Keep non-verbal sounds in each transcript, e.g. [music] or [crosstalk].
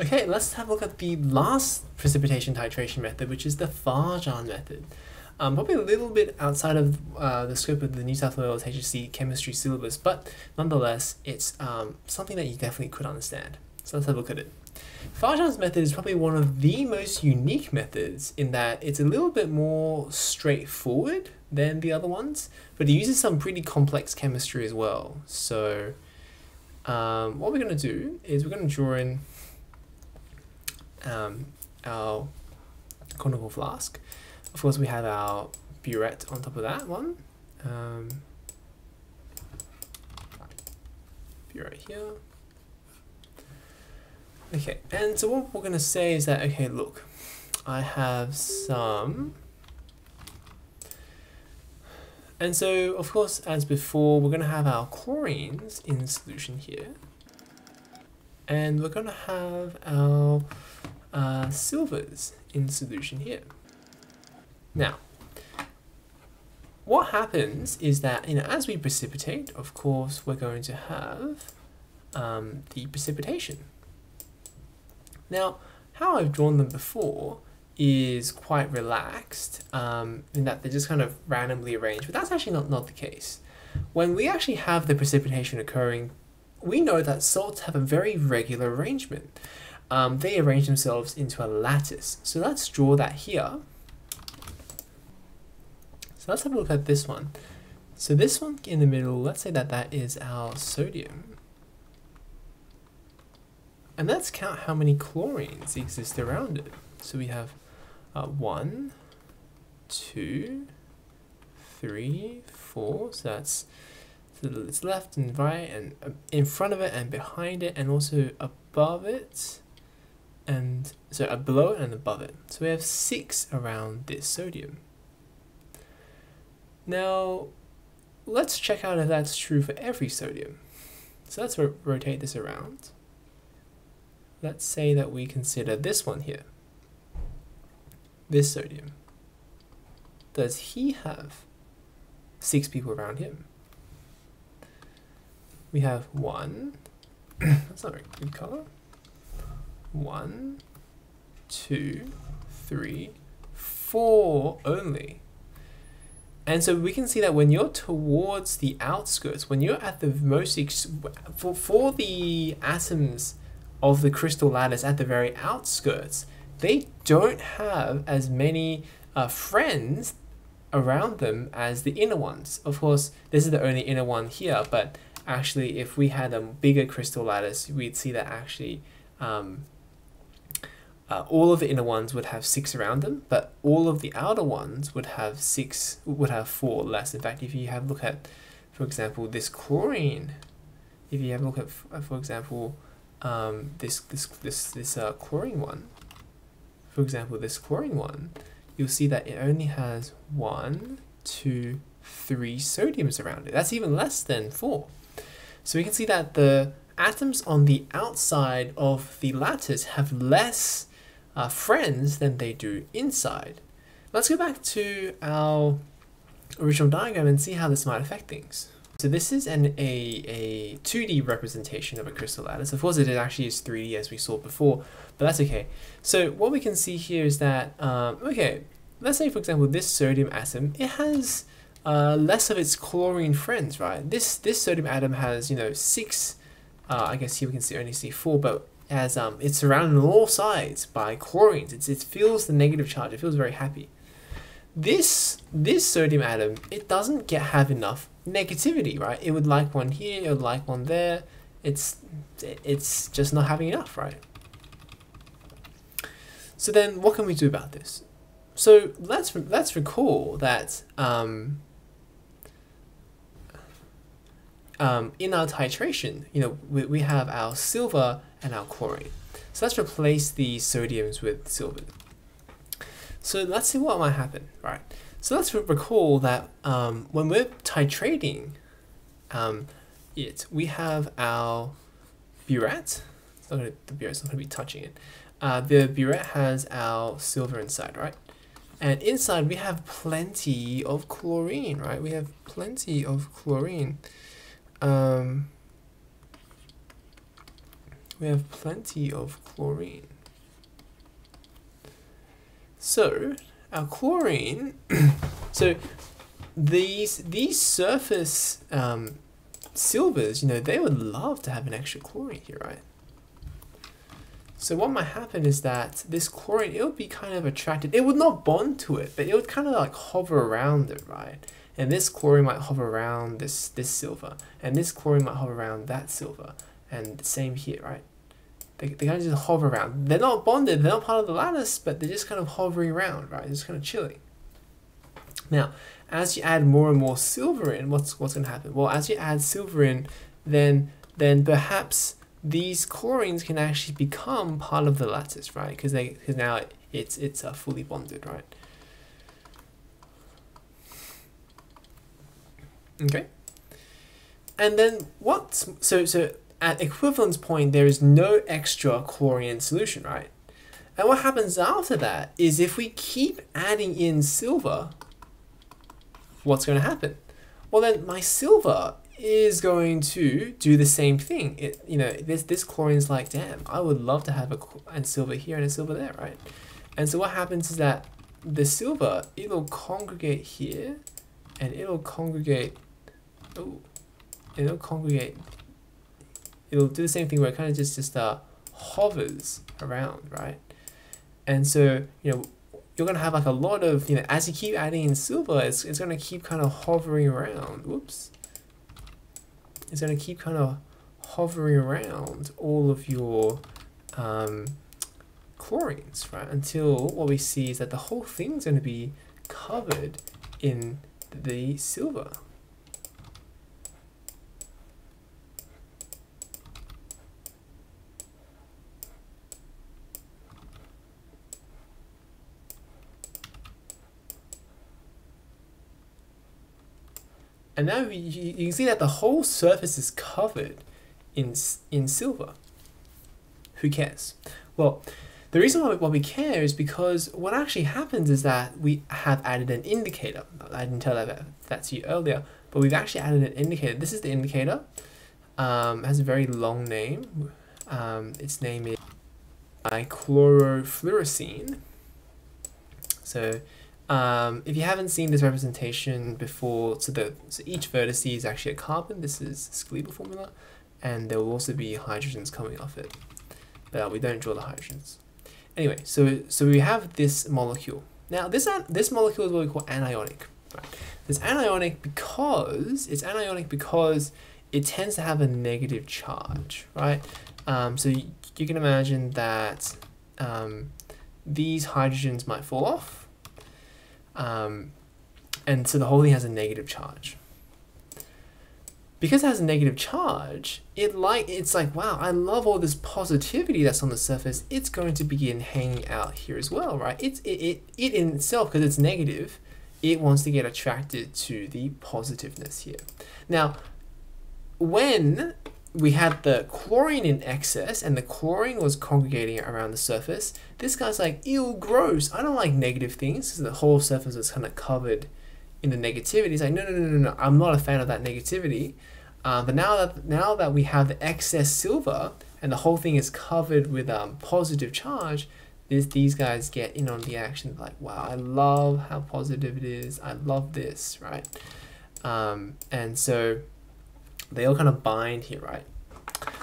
Okay, let's have a look at the last precipitation titration method, which is the Fajan method. Um, probably a little bit outside of uh, the scope of the New South Wales HSC chemistry syllabus, but nonetheless, it's um, something that you definitely could understand. So let's have a look at it. Fajan's method is probably one of the most unique methods in that it's a little bit more straightforward than the other ones, but it uses some pretty complex chemistry as well. So um, what we're going to do is we're going to draw in um, our conical flask. Of course, we have our burette on top of that one. Um, burette here. Okay, and so what we're going to say is that, okay, look, I have some... And so, of course, as before, we're going to have our chlorines in solution here. And we're going to have our uh, silvers in solution here. Now, what happens is that you know, as we precipitate, of course, we're going to have um, the precipitation. Now, how I've drawn them before is quite relaxed um, in that they're just kind of randomly arranged, but that's actually not, not the case. When we actually have the precipitation occurring, we know that salts have a very regular arrangement. Um, they arrange themselves into a lattice. So let's draw that here. So let's have a look at this one. So this one in the middle, let's say that that is our sodium. And let's count how many chlorines exist around it. So we have uh, one, two, three, four. So that's so it's left and right and uh, in front of it and behind it and also above it and so uh, below it and above it. So we have six around this sodium. Now let's check out if that's true for every sodium. So let's ro rotate this around let's say that we consider this one here, this sodium. Does he have six people around him? We have one, [clears throat] that's not a good color. One, two, three, four only. And so we can see that when you're towards the outskirts, when you're at the most, for, for the atoms of the crystal lattice at the very outskirts, they don't have as many uh, friends around them as the inner ones. Of course, this is the only inner one here, but actually if we had a bigger crystal lattice, we'd see that actually um, uh, all of the inner ones would have six around them, but all of the outer ones would have six, would have four less. In fact, if you have a look at, for example, this chlorine, if you have a look at, for example, um, this this this this uh, chlorine one, for example, this chlorine one, you'll see that it only has one, two, three sodiums around it. That's even less than four. So we can see that the atoms on the outside of the lattice have less uh, friends than they do inside. Let's go back to our original diagram and see how this might affect things. So this is an a, a 2D representation of a crystal lattice. Of course it actually is 3D as we saw before, but that's okay. So what we can see here is that, um, okay, let's say for example this sodium atom, it has uh, less of its chlorine friends, right? This this sodium atom has, you know, six, uh, I guess here we can see only see four, but as um, it's surrounded on all sides by chlorines. It's, it feels the negative charge, it feels very happy. This this sodium atom, it doesn't get have enough negativity, right? It would like one here, it would like one there. It's it's just not having enough, right? So then, what can we do about this? So let's let's recall that um, um, in our titration, you know, we, we have our silver and our chlorine. So let's replace the sodiums with silver. So let's see what might happen, right? So let's recall that um, when we're titrating um, it, we have our burette. the burette's not going to be touching it. Uh, the burette has our silver inside, right? And inside we have plenty of chlorine, right? We have plenty of chlorine. Um, we have plenty of chlorine. So our chlorine, [coughs] so these these surface um, silvers, you know, they would love to have an extra chlorine here, right? So what might happen is that this chlorine, it would be kind of attracted. It would not bond to it, but it would kind of like hover around it, right? And this chlorine might hover around this, this silver, and this chlorine might hover around that silver, and same here, right? They, they kind of just hover around. They're not bonded, they're not part of the lattice, but they're just kind of hovering around, right? Just kind of chilling. Now, as you add more and more silver in, what's what's going to happen? Well, as you add silver in, then then perhaps these chlorines can actually become part of the lattice, right? Because they because now it's it's uh, fully bonded, right? Okay. And then what? So so at equivalence point, there is no extra chlorine solution, right? And what happens after that is if we keep adding in silver, what's going to happen? Well, then my silver is going to do the same thing. It, you know, this this chlorine's like, damn, I would love to have a and silver here and a silver there, right? And so what happens is that the silver, it'll congregate here, and it'll congregate oh, it'll congregate. It'll do the same thing where it kind of just just uh, hovers around, right? And so you know you're gonna have like a lot of you know as you keep adding in silver, it's it's gonna keep kind of hovering around. Whoops. It's gonna keep kind of hovering around all of your um, chlorines, right? Until what we see is that the whole thing's going to be covered in the silver. And now you, you can see that the whole surface is covered in, in silver. Who cares? Well, the reason why, why we care is because what actually happens is that we have added an indicator. I didn't tell that, that to you earlier, but we've actually added an indicator. This is the indicator. Um, has a very long name. Um, its name is chlorofluorescein. So um, if you haven't seen this representation before, so, the, so each vertex is actually a carbon, this is skeletal formula, and there will also be hydrogens coming off it, but we don't draw the hydrogens. Anyway, so so we have this molecule. Now this this molecule is what we call anionic. It's anionic because it's anionic because it tends to have a negative charge, right? Um, so you, you, can imagine that um, these hydrogens might fall off, um, and so the whole thing has a negative charge. Because it has a negative charge, it like it's like, wow, I love all this positivity that's on the surface. It's going to begin hanging out here as well, right? It's it, it, it in itself, because it's negative, it wants to get attracted to the positiveness here. Now, when we had the chlorine in excess and the chlorine was congregating around the surface. This guy's like, ew, gross. I don't like negative things. The whole surface is kind of covered in the negativity. He's like, no, no, no, no, no. I'm not a fan of that negativity. Um, but now that now that we have the excess silver and the whole thing is covered with um, positive charge, this, these guys get in on the action. Like, wow, I love how positive it is. I love this, right? Um, and so they all kind of bind here, right?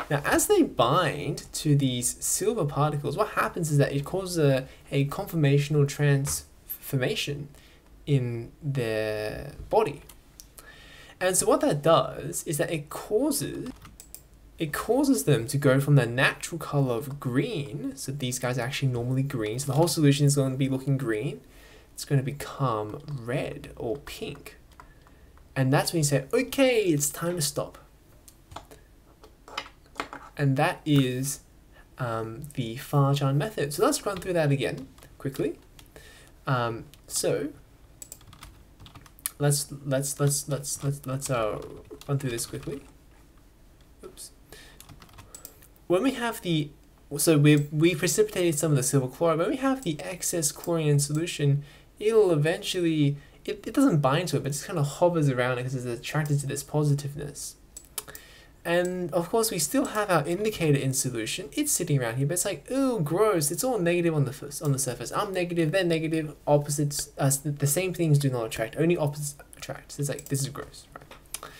Now, as they bind to these silver particles, what happens is that it causes a, a conformational transformation in their body. And so what that does is that it causes it causes them to go from their natural color of green, so these guys are actually normally green, so the whole solution is going to be looking green, it's going to become red or pink. And that's when you say, okay, it's time to stop. And that is um, the Fajan method. So let's run through that again quickly. Um, so let's let's let's let's let's let's uh, run through this quickly. Oops. When we have the so we we precipitated some of the silver chloride. When we have the excess chlorine in solution, it'll eventually it, it doesn't bind to it, but just kind of hovers around it because it's attracted to this positiveness. And of course, we still have our indicator in solution. It's sitting around here, but it's like, ooh, gross. It's all negative on the first, on the surface. I'm negative, they're negative. Opposites, uh, the same things do not attract. Only opposites attract. So it's like this is gross. Right?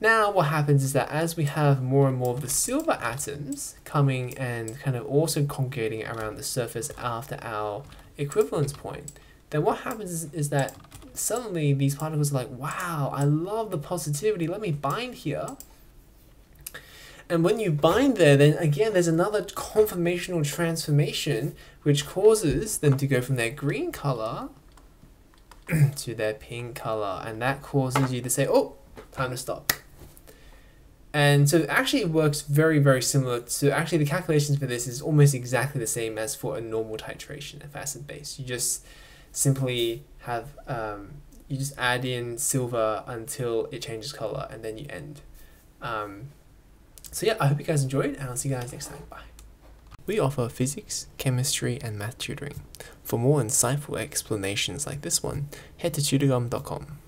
Now, what happens is that as we have more and more of the silver atoms coming and kind of also congregating around the surface after our equivalence point, then what happens is, is that suddenly these particles are like, wow, I love the positivity. Let me bind here and when you bind there, then again, there's another conformational transformation which causes them to go from their green color [clears throat] to their pink color. And that causes you to say, oh, time to stop. And so actually it works very, very similar to, actually the calculations for this is almost exactly the same as for a normal titration of acid base. You just simply have, um, you just add in silver until it changes color and then you end. Um, so yeah, I hope you guys enjoyed and I'll see you guys next time. Bye. We offer physics, chemistry, and math tutoring. For more insightful explanations like this one, head to tutorgum.com.